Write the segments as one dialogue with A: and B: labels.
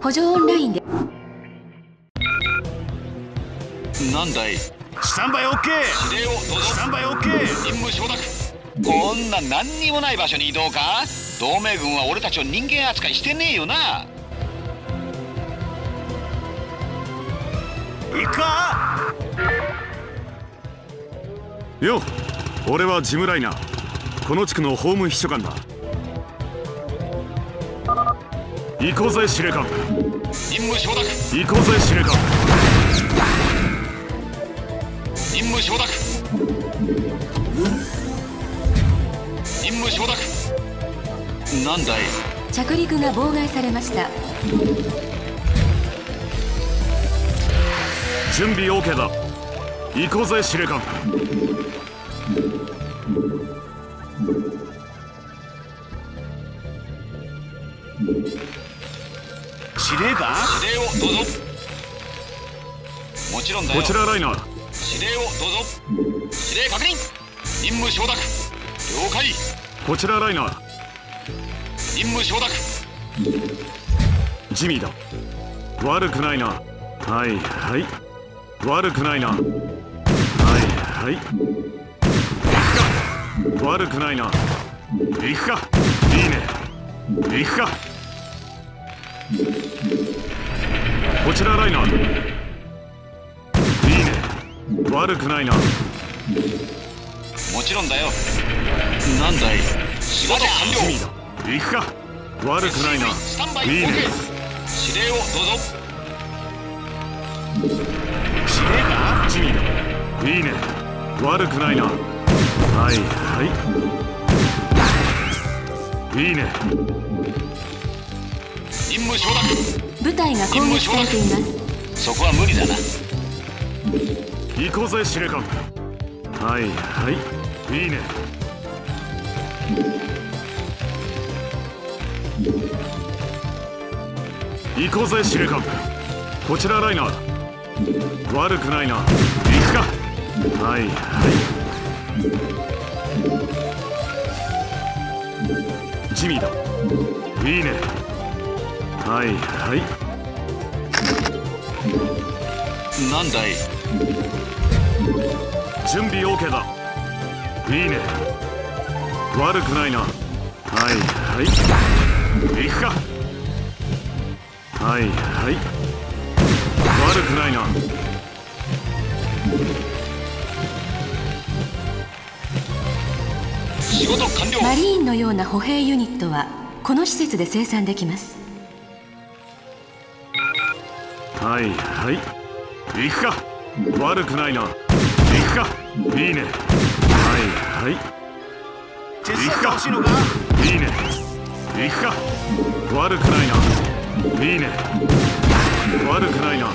A: 補助オンラインで。
B: なんだい？
C: スタンバイ OK
B: 指令をどうぞ
C: スタンバイ OK
B: 任務承諾。こんな何にもない場所に移動か？同盟軍は俺たちを人間扱いしてねえよな。
C: 行くか？
D: よ俺はジムライナー。この地区の法務秘書官だ。行こうぜ司令官。
B: 任務承諾。
D: 行こうぜ司令官。
B: 任務承諾。任務承諾。なんだい？
A: 着陸が妨害されました。
D: 準備 OK だ。行こうぜ司令官
C: 司令官
B: 指令をどうぞ。もちろんだよ。
D: こちらライナー。
B: 指令をどうぞ。指令確認。任務承諾。了解。
D: こちらライナー。
B: 任務承諾。
D: ジミーだ。悪くないな。はいはい。悪くないな。はいはい悪くないな。行くか。いいね。行くか。こちらライナー。いいね。悪くないな。
B: もちろんだよ。なんだい。仕事完了。
D: 行くか。悪くないな。
B: スタンバイ
D: いいね。
B: 指令をどうぞ。
C: 司令官
D: ジミーだ。いいね。悪くないなはいはい。いいね。
B: 任務承諾。
A: 部隊が攻撃されています。
B: そこは無理だな。
D: 行こうぜ司令官。はいはい。いいね。行こうぜ司令官。こちらライナー悪くないな。行くか。はいはいジミーだ。いいね。はいはい。
B: なんだい？
D: 準備 OK だ。いいね。悪くないな。はいはい。行くか。はいはい。悪くないな
B: 事完了。
A: マリーンのような歩兵ユニットはこの施設で生産できます。
D: はいはい。行くか。悪くないな。行くか。いいね。はいはい。
C: 手伝ってほしいのか？
D: いいね。行くか。悪くないな。いいね。悪くないな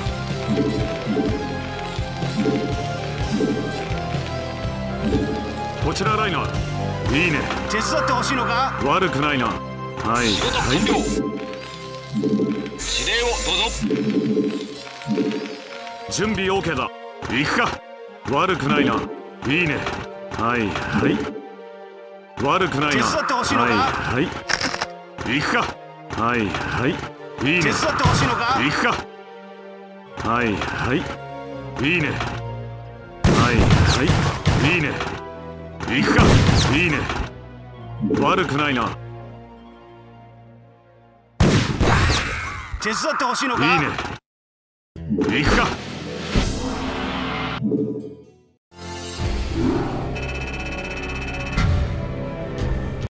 D: こちらライナー。いいね。
C: 手伝ってほしいのか？
D: 悪くないな。はい。
B: 仕事
D: はい
B: 完了指令をどうぞ。
D: 準備 OK だ。行くか。悪くないな。いいね。はいはい。悪くないな。
C: 手伝ってほしいのか？
D: はいはい。行くか。はいはい。いいね。
C: 手伝ってほしいのか？
D: 行くか。はいはい。いいね。はいはい。いいね行くか。いいね。悪くないな。
C: 手伝ってほしいのか？
D: いいね。行くか